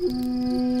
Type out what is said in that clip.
Hum.